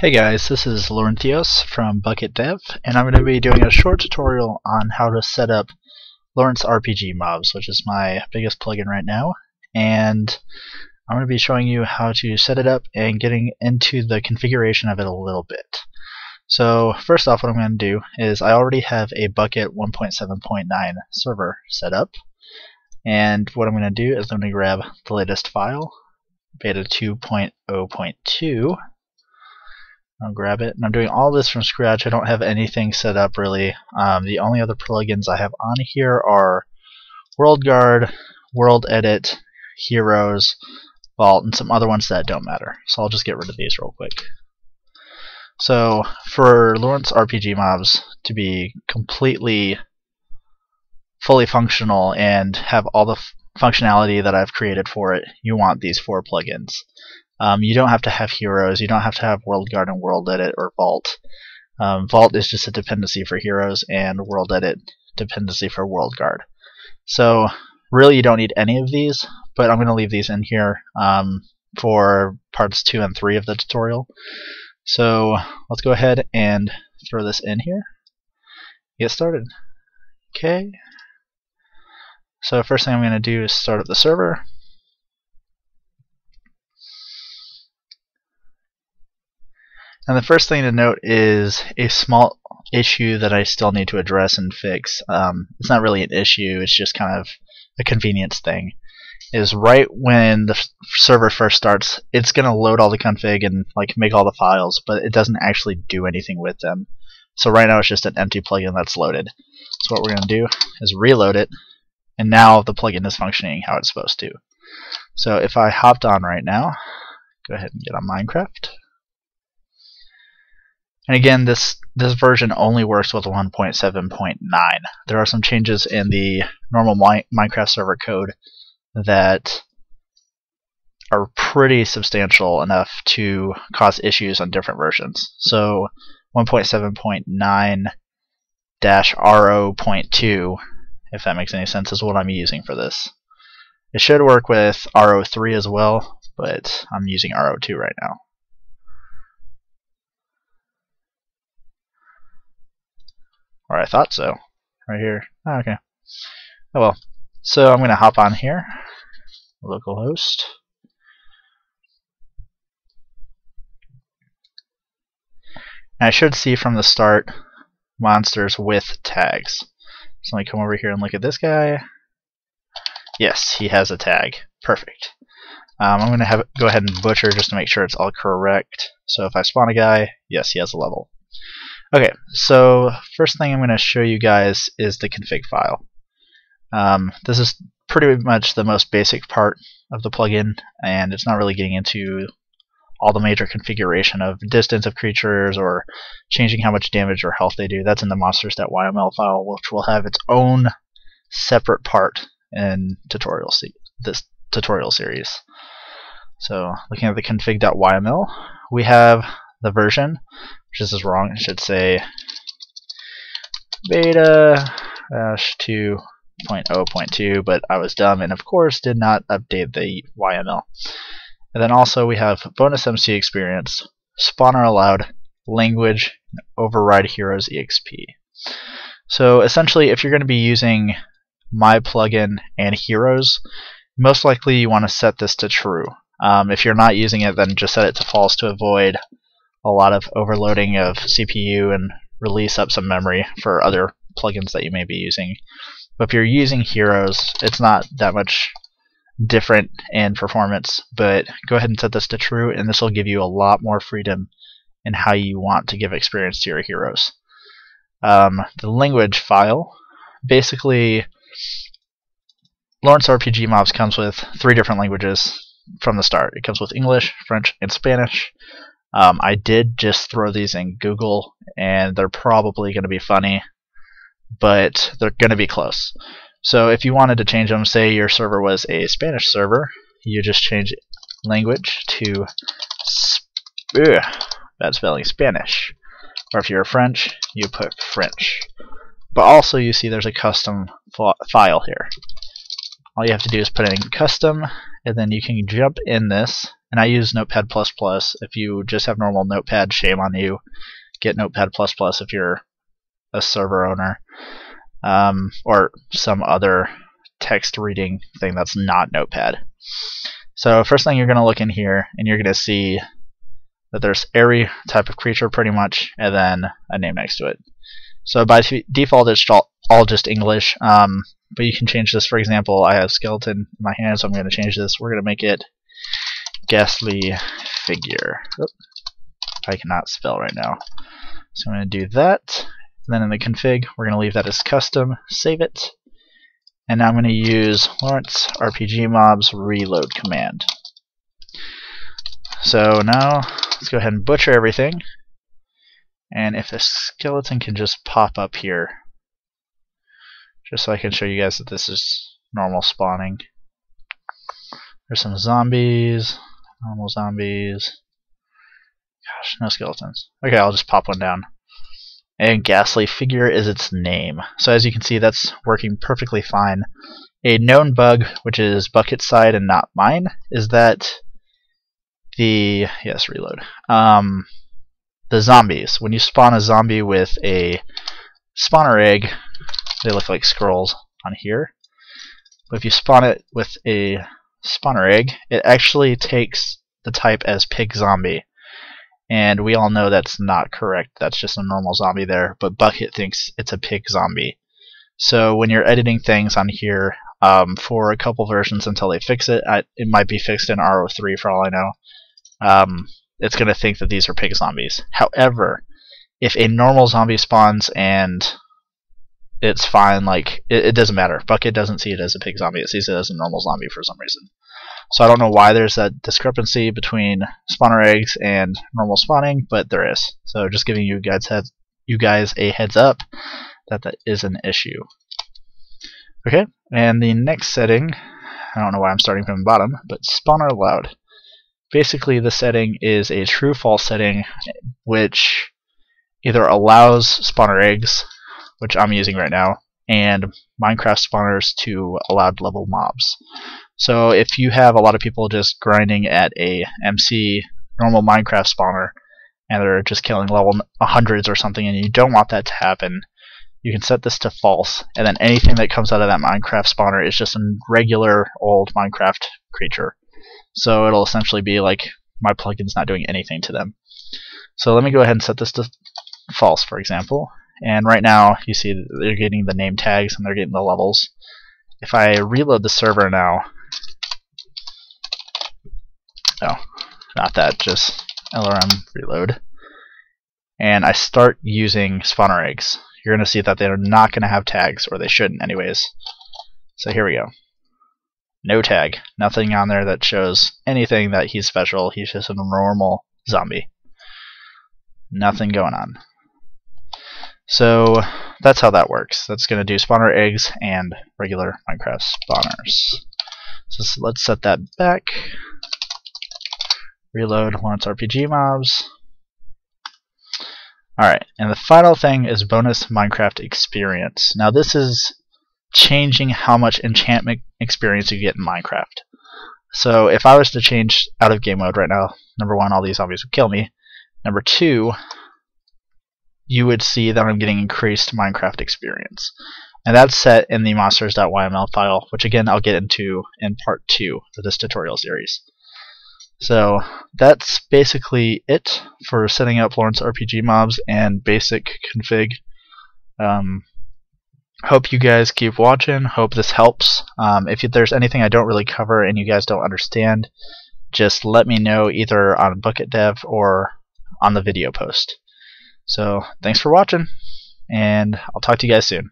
Hey guys, this is Laurentios from Bukkit Dev, and I'm going to be doing a short tutorial on how to set up Lorinths RPG Mobs, which is my biggest plugin right now. And I'm going to be showing you how to set it up and getting into the configuration of it a little bit. So first off, what I'm going to do is I already have a Bukkit 1.7.9 server set up. And what I'm going to do is I'm going to grab the latest file, beta 2.0.2, I'll grab it. And I'm doing all this from scratch. I don't have anything set up really. Um, the only other plugins I have on here are World Guard, World Edit, Heroes, Vault, and some other ones that don't matter. So I'll just get rid of these real quick. So for Lorinths RPG mobs to be completely fully functional and have all the functionality that I've created for it, you want these four plugins. Um, you don't have to have heroes. You don't have to have World Guard and World Edit or Vault. Um, Vault is just a dependency for heroes, and World Edit dependency for World Guard. So really, you don't need any of these, but I'm going to leave these in here um, for parts two and three of the tutorial. So let's go ahead and throw this in here. Get started. Okay. So first thing I'm going to do is start up the server. And the first thing to note is a small issue that I still need to address and fix. Um, it's not really an issue, it's just kind of a convenience thing. Is right when the server first starts, it's going to load all the config and like make all the files, but it doesn't actually do anything with them. So right now it's just an empty plugin that's loaded. So what we're going to do is reload it, and now the plugin is functioning how it's supposed to. So if I hopped on right now, go ahead and get on Minecraft. And again, this this version only works with 1.7.9. There are some changes in the normal Minecraft server code that are pretty substantial enough to cause issues on different versions. So 1.7.9 RO.2, if that makes any sense, is what I'm using for this. It should work with RO3 as well, but I'm using RO2 right now. Or I thought so. Right here. Oh, okay. Oh well. So I'm going to hop on here. Localhost. And I should see from the start monsters with tags. So let me come over here and look at this guy. Yes, he has a tag. Perfect. Um, I'm going to have go ahead and butcher just to make sure it's all correct. So if I spawn a guy, yes, he has a level. Okay, so first thing I'm going to show you guys is the config file. Um, this is pretty much the most basic part of the plugin, and it's not really getting into all the major configuration of distance of creatures or changing how much damage or health they do. That's in the monsters.yml file, which will have its own separate part in tutorial this tutorial series. So looking at the config.yml, we have the version, which is wrong. It should say beta 2.0.2, but I was dumb and of course did not update the YML. And then also we have bonus MC experience, spawner allowed, language, override heroes EXP. So essentially, if you're going to be using my plugin and heroes, most likely you want to set this to true. Um, if you're not using it, then just set it to false to avoid a lot of overloading of CPU and release up some memory for other plugins that you may be using. But if you're using Heroes, it's not that much different in performance, but go ahead and set this to true, and this will give you a lot more freedom in how you want to give experience to your heroes. Um, the language file, basically, Lorinths RPG Mobs comes with three different languages from the start. It comes with English, French, and Spanish. Um, I did just throw these in Google, and they're probably going to be funny, but they're going to be close. So if you wanted to change them, say your server was a Spanish server, you just change language to ugh, bad spelling Spanish. Or if you're French, you put French. But also you see there's a custom file here. All you have to do is put in custom, and then you can jump in this and I use Notepad++. If you just have normal Notepad, shame on you. Get Notepad++ if you're a server owner, um, or some other text reading thing that's not Notepad. So first thing you're going to look in here, and you're going to see that there's every type of creature pretty much, and then a name next to it. So by default, it's all just English, um, but you can change this. For example, I have skeleton in my hand, so I'm going to change this. We're going to make it ghastly figure. Oop. I cannot spell right now. So I'm going to do that. And then in the config, we're going to leave that as custom, save it, and now I'm going to use Lorinths RPG Mobs reload command. So now let's go ahead and butcher everything. And if the skeleton can just pop up here, just so I can show you guys that this is normal spawning. There's some zombies, normal zombies. Gosh, no skeletons. Okay, I'll just pop one down. And ghastly figure is its name. So as you can see, that's working perfectly fine. A known bug, which is Bukkit side and not mine, is that the yes reload um, the zombies. When you spawn a zombie with a spawner egg, they look like scrolls on here. But if you spawn it with a spawner egg, it actually takes the type as pig zombie. And we all know that's not correct. That's just a normal zombie there. But Bukkit thinks it's a pig zombie. So when you're editing things on here um, for a couple versions until they fix it, I, it might be fixed in R03 for all I know. Um, it's going to think that these are pig zombies. However, if a normal zombie spawns and it's fine. Like it, it, doesn't matter. Bukkit doesn't see it as a pig zombie. It sees it as a normal zombie for some reason. So I don't know why there's that discrepancy between spawner eggs and normal spawning, but there is. So just giving you guys you guys a heads up that that is an issue. Okay, and the next setting, I don't know why I'm starting from the bottom, but spawner allowed. Basically, the setting is a true-false setting, which either allows spawner eggs which I'm using right now, and Minecraft spawners to allowed level mobs. So if you have a lot of people just grinding at a MC normal Minecraft spawner, and they're just killing level hundreds or something, and you don't want that to happen, you can set this to false, and then anything that comes out of that Minecraft spawner is just a regular old Minecraft creature. So it'll essentially be like my plugin's not doing anything to them. So let me go ahead and set this to false, for example. And right now, you see they're getting the name tags and they're getting the levels. If I reload the server now, no, not that, just LRM reload, and I start using spawner eggs, you're going to see that they're not going to have tags, or they shouldn't anyways. So here we go. No tag. Nothing on there that shows anything that he's special. He's just a normal zombie. Nothing going on. So that's how that works. That's going to do spawner eggs and regular Minecraft spawners. So let's set that back. Reload Lorinths RPG mobs. Alright, and the final thing is bonus Minecraft experience. Now this is changing how much enchantment experience you get in Minecraft. So if I was to change out of game mode right now, number one, all these zombies would kill me. Number two, you would see that I'm getting increased Minecraft experience. And that's set in the monsters.yml file, which again I'll get into in part 2 of this tutorial series. So that's basically it for setting up Lorinths RPG mobs and basic config. Um, hope you guys keep watching. Hope this helps. Um, if there's anything I don't really cover and you guys don't understand, just let me know either on Bukkit Dev or on the video post. So thanks for watching, and I'll talk to you guys soon.